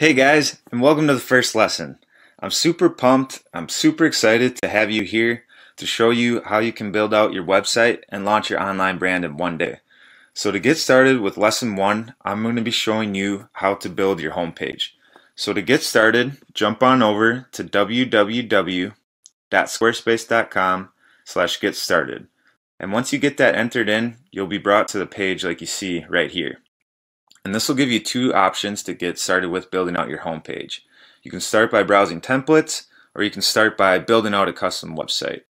Hey guys, and welcome to the first lesson. I'm super pumped, I'm super excited to have you here to show you how you can build out your website and launch your online brand in one day. So to get started with lesson one, I'm going to be showing you how to build your homepage. So to get started, jump on over to www.squarespace.com slash get started. And once you get that entered in, you'll be brought to the page like you see right here. And this will give you two options to get started with building out your homepage. You can start by browsing templates, or you can start by building out a custom website.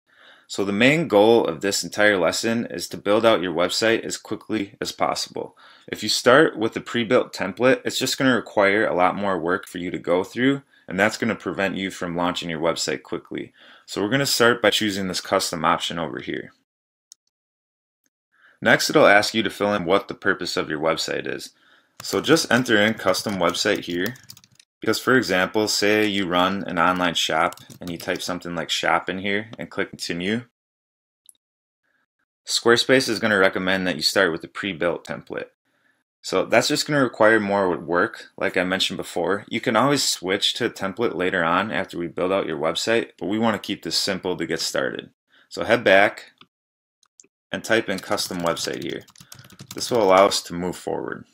So the main goal of this entire lesson is to build out your website as quickly as possible. If you start with a pre-built template, it's just going to require a lot more work for you to go through, and that's going to prevent you from launching your website quickly. So we're going to start by choosing this custom option over here. Next, it'll ask you to fill in what the purpose of your website is. So just enter in custom website here. Because for example, say you run an online shop and you type something like shop in here and click continue. Squarespace is going to recommend that you start with a pre-built template. So that's just going to require more work, like I mentioned before. You can always switch to a template later on after we build out your website, but we want to keep this simple to get started. So head back, and type in custom website here. This will allow us to move forward.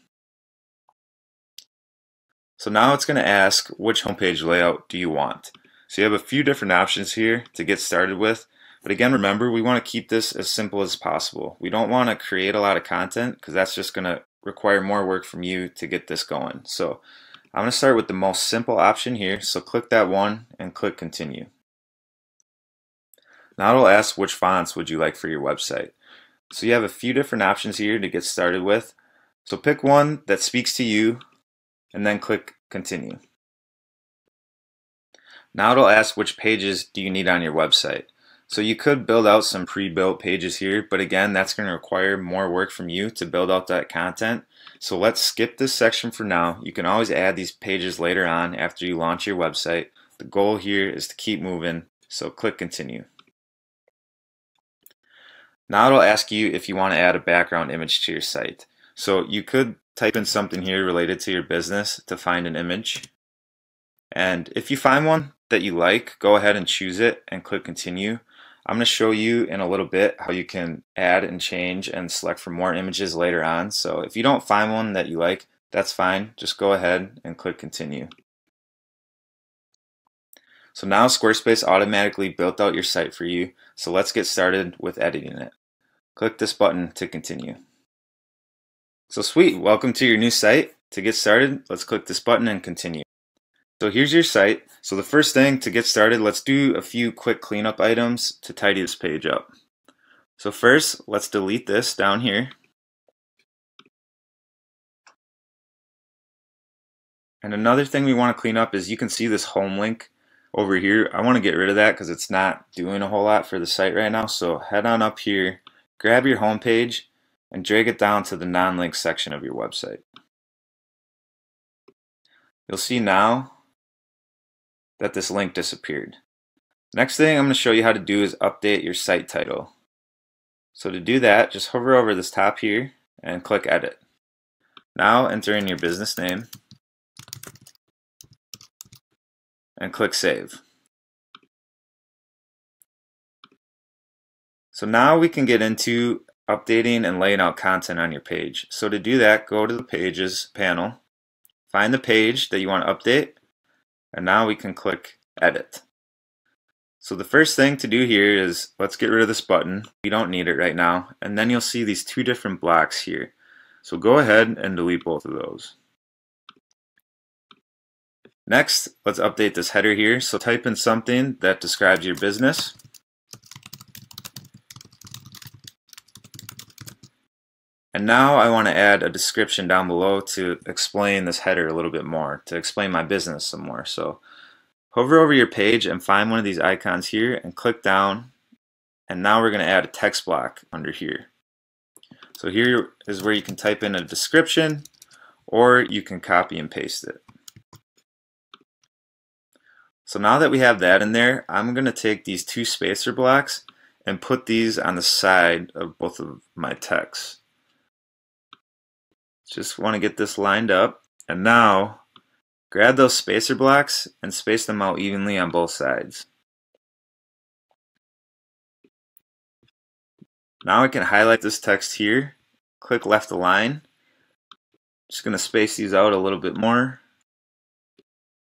So now it's going to ask which homepage layout do you want. So you have a few different options here to get started with. But again, remember, we want to keep this as simple as possible. We don't want to create a lot of content because that's just going to require more work from you to get this going. So I'm going to start with the most simple option here. So click that one and click continue. Now it'll ask which fonts would you like for your website. So you have a few different options here to get started with. So pick one that speaks to you and then click continue. Now it'll ask which pages do you need on your website. So you could build out some pre-built pages here, but again, that's going to require more work from you to build out that content. So let's skip this section for now. You can always add these pages later on after you launch your website. The goal here is to keep moving, so click continue. Now it'll ask you if you want to add a background image to your site. So you could type in something here related to your business to find an image. And if you find one that you like, go ahead and choose it and click continue. I'm going to show you in a little bit how you can add and change and select for more images later on. So if you don't find one that you like, that's fine. Just go ahead and click continue. So now Squarespace automatically built out your site for you. So let's get started with editing it. Click this button to continue. So sweet, welcome to your new site. To get started, let's click this button and continue. So here's your site. So the first thing to get started, let's do a few quick cleanup items to tidy this page up. So first, let's delete this down here. And another thing we want to clean up is you can see this home link over here. I want to get rid of that because it's not doing a whole lot for the site right now. So head on up here grab your home page and drag it down to the non-link section of your website. You'll see now that this link disappeared. Next thing I'm going to show you how to do is update your site title. So to do that, just hover over this top here and click edit. Now enter in your business name and click save. So now we can get into updating and laying out content on your page. So to do that, go to the Pages panel, find the page that you want to update, and now we can click Edit. So the first thing to do here is let's get rid of this button. We don't need it right now. And then you'll see these two different blocks here. So go ahead and delete both of those. Next, let's update this header here. So type in something that describes your business. And now I want to add a description down below to explain this header a little bit more, to explain my business some more. So hover over your page and find one of these icons here and click down. And now we're going to add a text block under here. So here is where you can type in a description or you can copy and paste it. So now that we have that in there, I'm going to take these two spacer blocks and put these on the side of both of my texts. Just want to get this lined up. And now Grab those spacer blocks and space them out evenly on both sides. Now I can highlight this text here, click left align, just going to space these out a little bit more.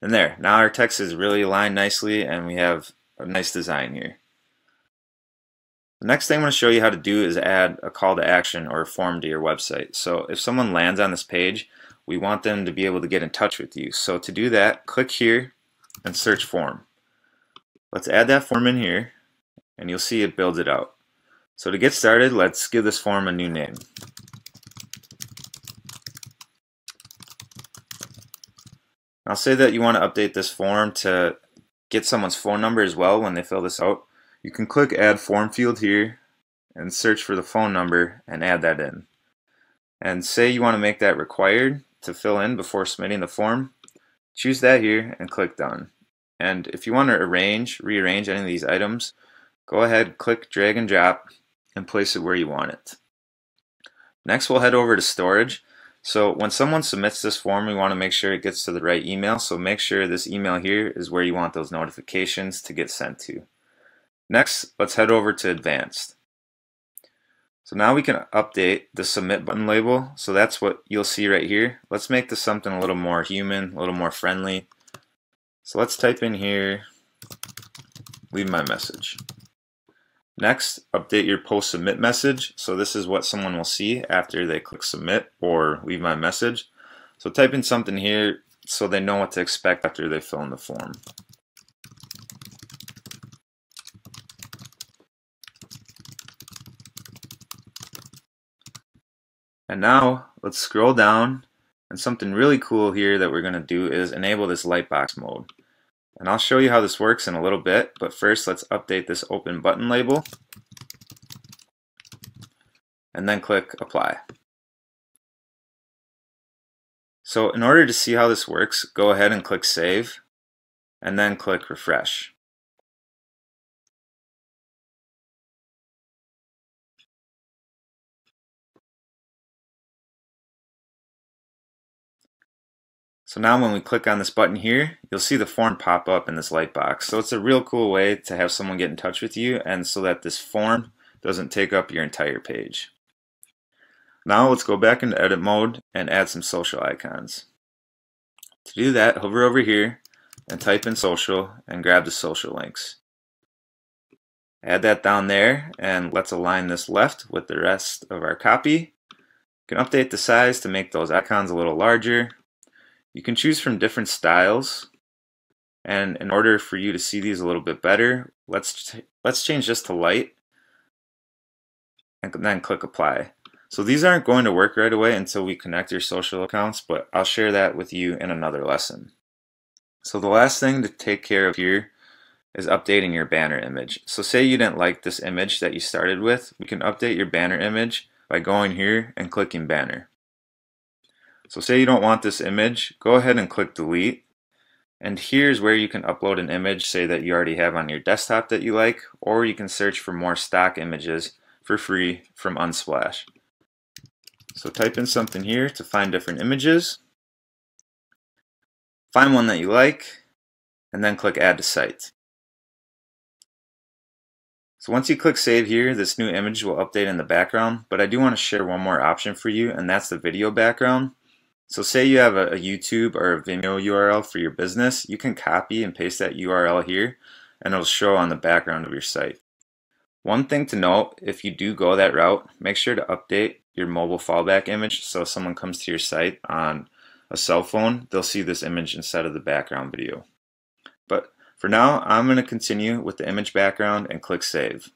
And there, now our text is really aligned nicely and we have a nice design here. The next thing I'm going to show you how to do is add a call to action or a form to your website. So if someone lands on this page, we want them to be able to get in touch with you. So to do that, click here and search form. Let's add that form in here and you'll see it builds it out. So to get started, let's give this form a new name. I'll say that you want to update this form to get someone's phone number as well when they fill this out. You can click add form field here and search for the phone number and add that in. And say you want to make that required to fill in before submitting the form, choose that here and click done. And if you want to arrange, rearrange any of these items, go ahead, click drag and drop and place it where you want it. Next we'll head over to storage. So when someone submits this form, we want to make sure it gets to the right email. So make sure this email here is where you want those notifications to get sent to. Next, let's head over to advanced. So now we can update the submit button label. So that's what you'll see right here. Let's make this something a little more human, a little more friendly. So let's type in here, leave my message. Next, update your post submit message. So this is what someone will see after they click submit or leave my message. So type in something here so they know what to expect after they fill in the form. And now let's scroll down and something really cool here that we're going to do is enable this lightbox mode. And I'll show you how this works in a little bit, but first let's update this open button label and then click apply. So in order to see how this works, go ahead and click save and then click refresh. So now when we click on this button here, you'll see the form pop up in this light box. So it's a real cool way to have someone get in touch with you and so that this form doesn't take up your entire page. Now let's go back into edit mode and add some social icons. To do that, hover over here and type in social and grab the social links. Add that down there and let's align this left with the rest of our copy. You can update the size to make those icons a little larger you can choose from different styles. And in order for you to see these a little bit better, let's let's change this to light and then click apply. So these aren't going to work right away until we connect your social accounts, but I'll share that with you in another lesson. So the last thing to take care of here is updating your banner image. So say you didn't like this image that you started with, we can update your banner image by going here and clicking banner. So say you don't want this image, go ahead and click delete. And here's where you can upload an image, say that you already have on your desktop that you like, or you can search for more stock images for free from Unsplash. So type in something here to find different images. Find one that you like, and then click add to site. So once you click save here, this new image will update in the background, but I do want to share one more option for you, and that's the video background. So say you have a, YouTube or a Vimeo URL for your business, you can copy and paste that URL here and it'll show on the background of your site. One thing to note, if you do go that route, make sure to update your mobile fallback image so if someone comes to your site on a cell phone, they'll see this image instead of the background video. But for now, I'm going to continue with the image background and click Save.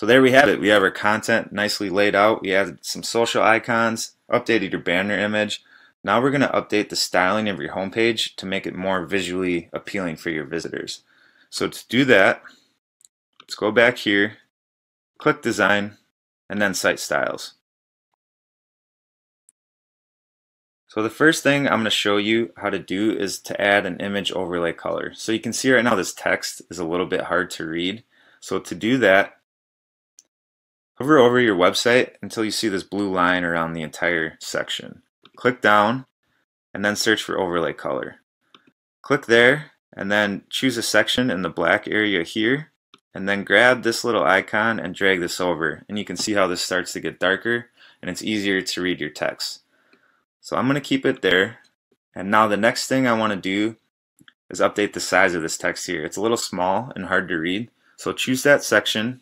So there we have it. We have our content nicely laid out. We added some social icons, updated your banner image. Now we're going to update the styling of your homepage to make it more visually appealing for your visitors. So to do that, let's go back here, click design, and then site styles. So the first thing I'm going to show you how to do is to add an image overlay color. So you can see right now this text is a little bit hard to read. So to do that, Hover over your website until you see this blue line around the entire section. Click down and then search for overlay color. Click there and then choose a section in the black area here and then grab this little icon and drag this over and you can see how this starts to get darker and it's easier to read your text. So I'm going to keep it there and now the next thing I want to do is update the size of this text here. It's a little small and hard to read so choose that section,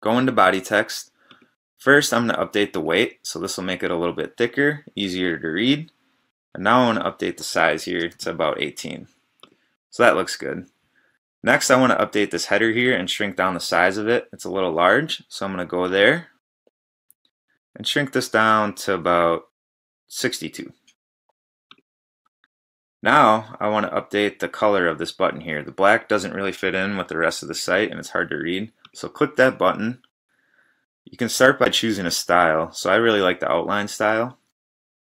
go into body text. First I'm going to update the weight so this will make it a little bit thicker, easier to read. And now I want to update the size here to about 18. So that looks good. Next, I want to update this header here and shrink down the size of it. It's a little large, so I'm going to go there and shrink this down to about 62. Now, I want to update the color of this button here. The black doesn't really fit in with the rest of the site and it's hard to read. So click that button. You can start by choosing a style. So I really like the outline style.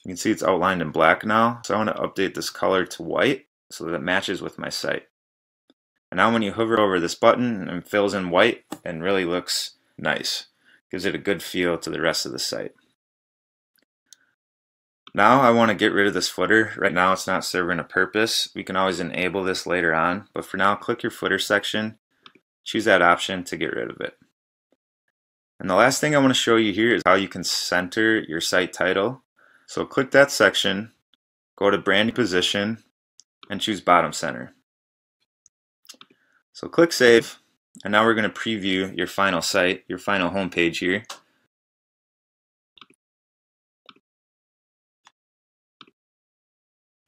You can see it's outlined in black now. So I want to update this color to white so that it matches with my site. And now when you hover over this button it fills in white and really looks nice. Gives it a good feel to the rest of the site. Now I want to get rid of this footer. Right now it's not serving a purpose. We can always enable this later on, but for now click your footer section, choose that option to get rid of it. And the last thing I want to show you here is how you can center your site title. So click that section, go to branding position, and choose bottom center. So click Save, and now we're going to preview your final site, your final homepage here.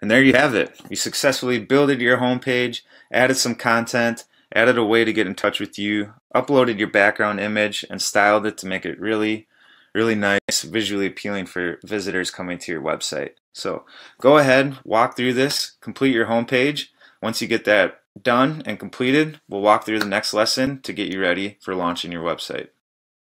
And there you have it. You successfully builded your homepage, added some content, added a way to get in touch with you, uploaded your background image, and styled it to make it really, really nice, visually appealing for visitors coming to your website. So go ahead, walk through this, complete your homepage. Once you get that done and completed, we'll walk through the next lesson to get you ready for launching your website.